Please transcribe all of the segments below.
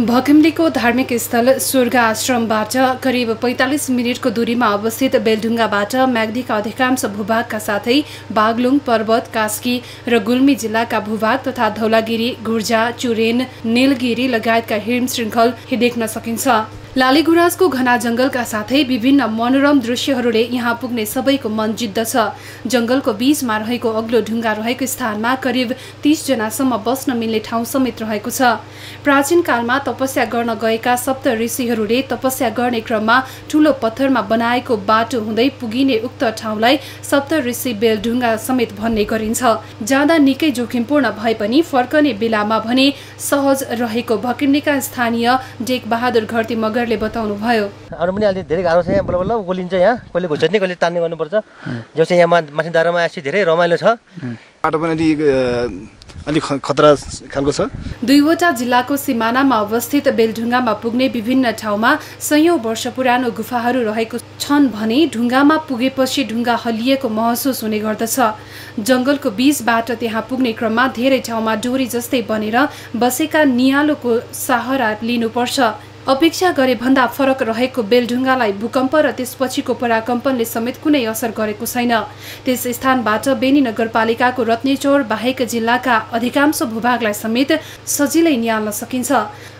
भकिमलीको धार्मिक स्थल स्वर्ग आश्रमबाट करिब पैँतालिस मिनटको दूरीमा अवस्थित बेलढुङ्गाबाट म्याग्दीका अधिकांश भूभागका साथै बागलुङ पर्वत कास्की र गुल्मी जिल्लाका भूभाग तथा धौलागिरी गुर्जा चुरेन निलगिरी लगायतका हिम श्रृङ्खल देख्न सकिन्छ। लालीगुराँसको घना जङ्गलका साथै विभिन्न मनोरम दृश्यहरूले यहाँ पुग्ने सबैको मन जित्दछ। जङ्गलको बीचमा रहेको अग्लो ढुङ्गा रहेको स्थानमा करिब तीसजनासम्म बस्न मिल्ने ठाउँ समेत रहेको छ। प्राचीन कालमा तपस्या गर्न गएका सप्त ऋषिहरूले तपस्या गर्ने क्रममा ठूलो पत्थरमा बनाएको बाटो हुँदै पुगिने उक्त ठाउँलाई सप्त ऋषि बेल ढुङ्गा समेत भन्ने गरिन्छ। जाँदा निकै जोखिमपूर्ण भए पनि फर्कने बेलामा भने सहज रहेको भकिन्डीका स्थानीय डेक बहादुर घरती मगर मगरले बताउनुभयो अरू पनि अहिले धेरै गाह्रो छ यहाँ बल्ल बल्ल उकोलिन्छ यहाँ। कहिले घुच्ने कहिले तान्ने गर्नुपर्छ। जो चाहिँ यहाँ माथि दारामा आएपछि धेरै रमाइलो छ। बाटो पनि अलिक अलिक खतरा खालको छ। दुईवटा जिल्लाको सिमानामा अवस्थित बेलढुङ्गामा पुग्ने विभिन्न ठाउँमा सयौँ वर्ष पुरानो गुफाहरू रहेको छन् भने ढुङ्गामा पुगेपछि ढुङ्गा हल्लिएको महसुस हुने गर्दछ। जङ्गलको बीचबाट त्यहाँ पुग्ने क्रममा धेरै ठाउँमा डोरी जस्तै बनेर बसेका नियालोको सहारा लिनुपर्छ। अपेक्षा गरे भन्दा फरक रहेको बेलढुङ्गालाई भूकम्प र त्यसपछिको पराकम्पनले समेत कुनै असर गरेको छैन। त्यस स्थानबाट बेनी नगरपालिकाको रत्नेचौर बाहेक जिल्लाका अधिकांश भूभागलाई समेत सजिलै निहाल्न सकिन्छ।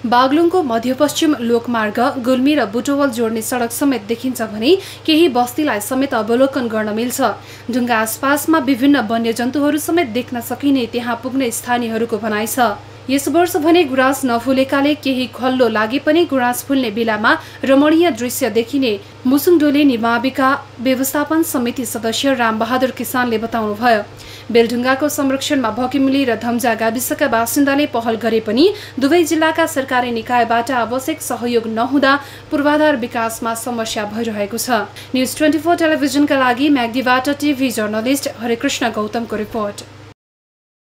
बागलुङको मध्यपश्चिम लोकमार्ग गुल्मी र बुटोवल जोड्ने सडक समेत देखिन्छ भने केही बस्तीलाई समेत अवलोकन गर्न मिल्छ। ढुङ्गा आसपासमा विभिन्न वन्यजन्तुहरू समेत देख्न सकिने त्यहाँ पुग्ने स्थानीयहरूको भनाइ छ। यस वर्ष भने गुराँस नफुलेकाले केही खल्लो लागे पनि गुराँस फुल्ने बेलामा रमणीय दृश्य देखिने मुसुङडोले निमाविका व्यवस्थापन समिति सदस्य रामबहादुर किसानले बताउनुभयो। बेलढुङ्गाको संरक्षणमा भकिमुली र धम्जा गाविसका बासिन्दाले पहल गरे पनि दुवै जिल्लाका सरकारी निकायबाट आवश्यक सहयोग नहुँदा पूर्वाधार विकासमा समस्या भइरहेको छ। न्युज ट्वेन्टी फोर टेलिभिजनका लागि म्याग्दीबाट टिभी जर्नलिस्ट हरेकृष्ण गौतमको रिपोर्ट।